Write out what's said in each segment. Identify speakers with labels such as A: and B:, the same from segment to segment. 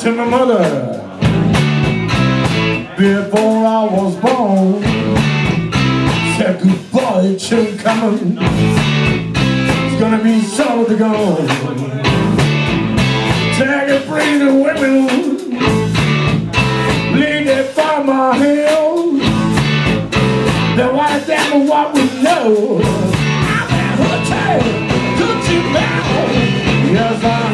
A: to my mother before I was born. Said goodbye, children coming. It's gonna be so to go. And bring the women. Lead it for my hill. The white devil what we know. I'm at hotel, Gucci Bell. Yes, I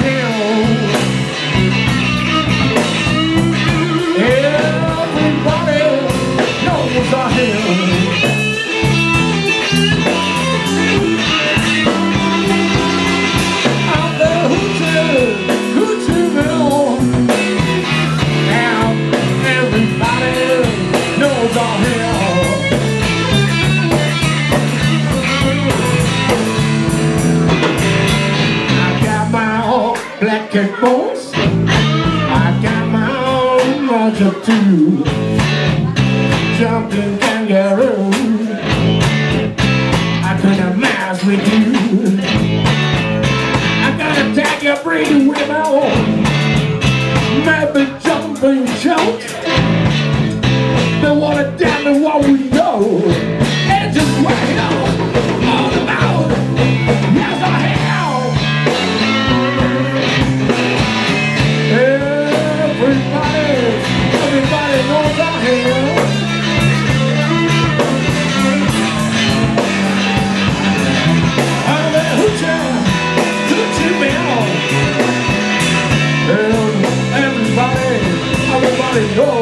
A: everybody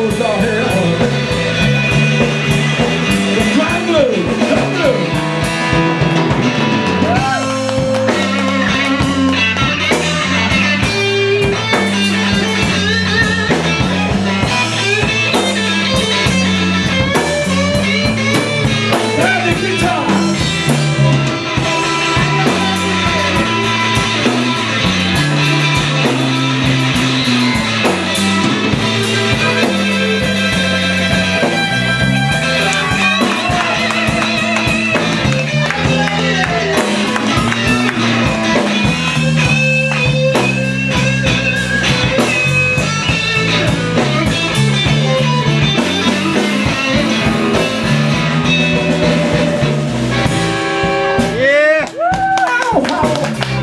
A: Wow!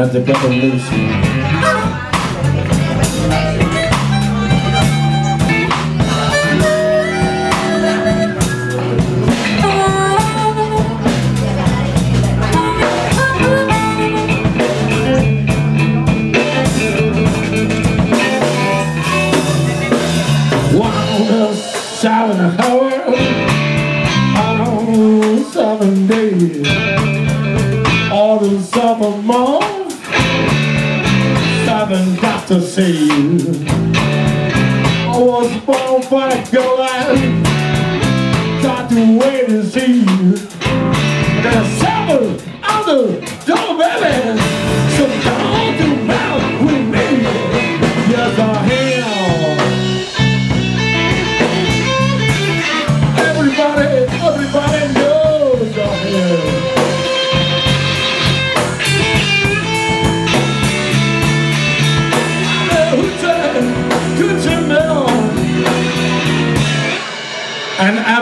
A: Nothing but. One seven hours on seven days all the summer months seven got to see. You I was born for the girl and got to wait and see. You There's seven on the door baby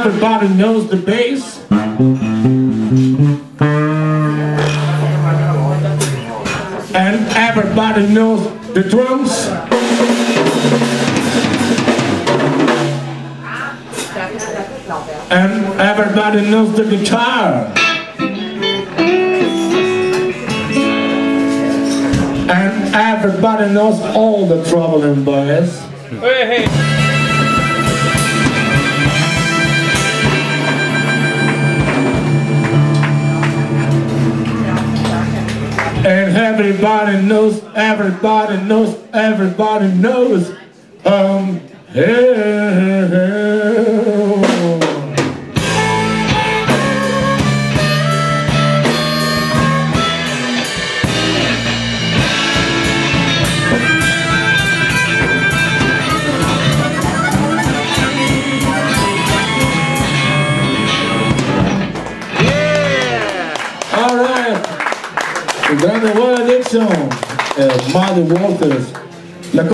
A: everybody knows the bass. And everybody knows the drums. And everybody knows the guitar. And everybody knows all the traveling boys.
B: Hey, hey.
A: Everybody knows, everybody knows, everybody knows. Um, hell. de Blanc-Monteros.